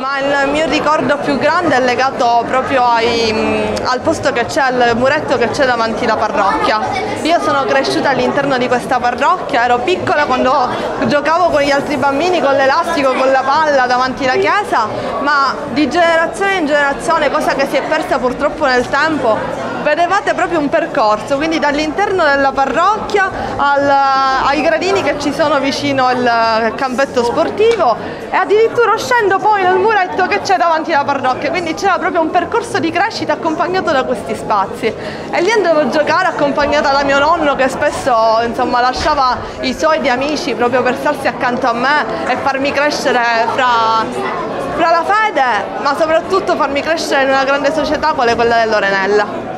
Ma il mio ricordo più grande è legato proprio ai, mm, al posto che c'è, al muretto che c'è davanti alla parrocchia. Io sono cresciuta all'interno di questa parrocchia, ero piccola quando giocavo con gli altri bambini con l'elastico, con la palla davanti alla chiesa, ma di generazione in generazione, cosa che si è persa purtroppo nel tempo, vedevate proprio un percorso, quindi dall'interno della parrocchia al, ai gradini che ci sono vicino al campetto sportivo e addirittura uscendo poi nel muretto che c'è davanti alla parrocchia, quindi c'era proprio un percorso di crescita accompagnato da questi spazi e lì andavo a giocare accompagnata da mio nonno che spesso insomma, lasciava i suoi di amici proprio per starsi accanto a me e farmi crescere fra, fra la fede ma soprattutto farmi crescere in una grande società quale quella dell'Orenella.